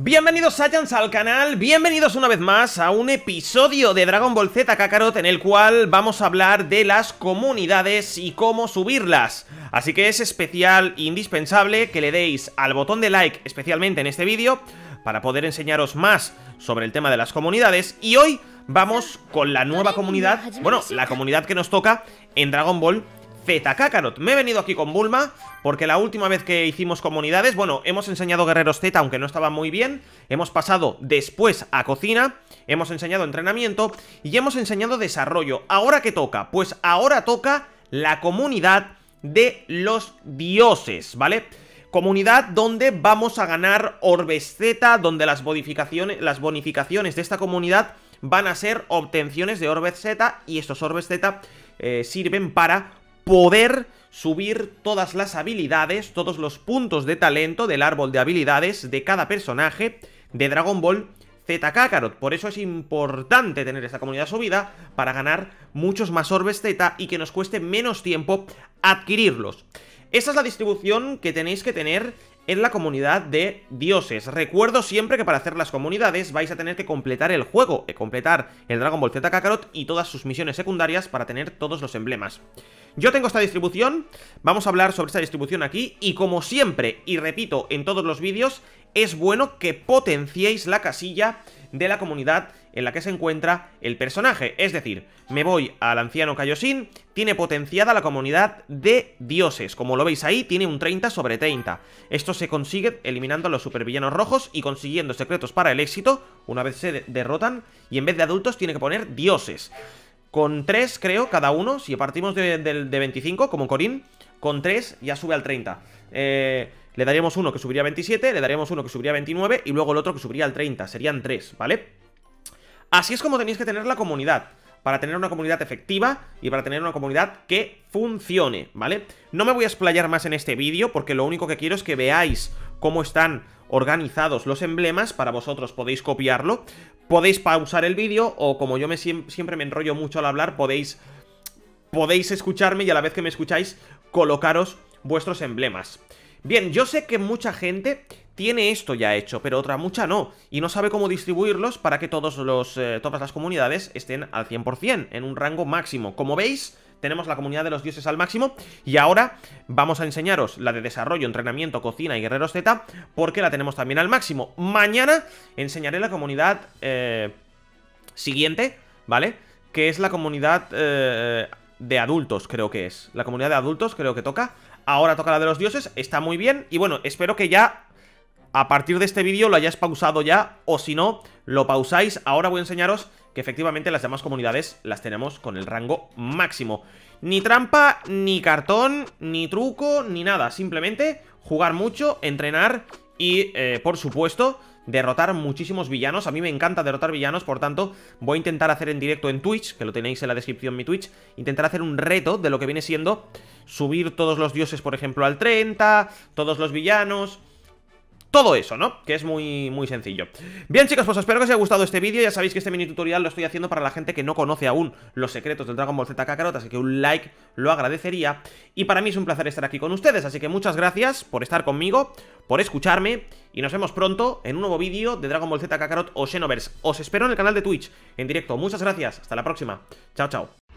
Bienvenidos Saiyans al canal, bienvenidos una vez más a un episodio de Dragon Ball Z Kakarot en el cual vamos a hablar de las comunidades y cómo subirlas. Así que es especial e indispensable que le deis al botón de like especialmente en este vídeo para poder enseñaros más sobre el tema de las comunidades y hoy vamos con la nueva comunidad, bueno, la comunidad que nos toca en Dragon Ball Z Kakarot. Me he venido aquí con Bulma porque la última vez que hicimos comunidades, bueno, hemos enseñado guerreros Z aunque no estaba muy bien, hemos pasado después a cocina, hemos enseñado entrenamiento y hemos enseñado desarrollo. ¿Ahora qué toca? Pues ahora toca la comunidad de los dioses, ¿vale? Comunidad donde vamos a ganar Orbes Z, donde las bonificaciones, las bonificaciones de esta comunidad van a ser obtenciones de Orbes Z y estos Orbes Z eh, sirven para poder subir todas las habilidades, todos los puntos de talento del árbol de habilidades de cada personaje de Dragon Ball Z Kakarot. Por eso es importante tener esta comunidad subida para ganar muchos más orbes Z y que nos cueste menos tiempo adquirirlos. Esa es la distribución que tenéis que tener en la comunidad de dioses. Recuerdo siempre que para hacer las comunidades vais a tener que completar el juego, eh, completar el Dragon Ball Z Kakarot y todas sus misiones secundarias para tener todos los emblemas. Yo tengo esta distribución, vamos a hablar sobre esta distribución aquí y como siempre, y repito en todos los vídeos, es bueno que potenciéis la casilla de la comunidad en la que se encuentra el personaje. Es decir, me voy al anciano Kaioshin, tiene potenciada la comunidad de dioses. Como lo veis ahí, tiene un 30 sobre 30. Esto se consigue eliminando a los supervillanos rojos y consiguiendo secretos para el éxito, una vez se derrotan, y en vez de adultos tiene que poner dioses. Con 3, creo, cada uno, si partimos de, 25, como Corín, con 3 ya sube al 30. Eh, le daríamos uno que subiría a 27, le daríamos uno que subiría a 29 y luego el otro que subiría al 30. Serían 3, ¿vale? Así es como tenéis que tener la comunidad para tener una comunidad efectiva y para tener una comunidad que funcione, ¿vale? No me voy a explayar más en este vídeo porque lo único que quiero es que veáis cómo están organizados los emblemas, para vosotros podéis copiarlo, podéis pausar el vídeo o como yo me siempre me enrollo mucho al hablar, podéis podéis escucharme y a la vez que me escucháis colocaros vuestros emblemas. Bien, yo sé que mucha gente tiene esto ya hecho, pero otra mucha no, y no sabe cómo distribuirlos para que todos los, eh, todas las comunidades estén al 100%, en un rango máximo. Como veis, tenemos la comunidad de los dioses al máximo y ahora vamos a enseñaros la de desarrollo, entrenamiento, cocina y guerreros Z porque la tenemos también al máximo. Mañana enseñaré la comunidad eh, siguiente, ¿vale? Que es la comunidad eh, de adultos, creo que es. La comunidad de adultos creo que toca. Ahora toca la de los dioses, está muy bien y bueno, espero que ya a partir de este vídeo lo hayáis pausado ya o si no, lo pausáis. Ahora voy a enseñaros que efectivamente las demás comunidades las tenemos con el rango máximo. Ni trampa, ni cartón, ni truco, ni nada. Simplemente jugar mucho, entrenar y, eh, por supuesto, derrotar muchísimos villanos. A mí me encanta derrotar villanos, por tanto, voy a intentar hacer en directo en Twitch, que lo tenéis en la descripción mi Twitch, intentar hacer un reto de lo que viene siendo subir todos los dioses, por ejemplo, al 30, todos los villanos todo eso, ¿no? Que es muy, muy sencillo. Bien chicos, pues espero que os haya gustado este vídeo. Ya sabéis que este mini tutorial lo estoy haciendo para la gente que no conoce aún los secretos del Dragon Ball Z Kakarot Así que un like lo agradecería. Y para mí es un placer estar aquí con ustedes Así que muchas gracias por estar conmigo, por escucharme Y nos vemos pronto en un nuevo vídeo de Dragon Ball Z Kakarot o Xenoverse Os espero en el canal de Twitch, en directo. Muchas gracias, hasta la próxima. Chao, chao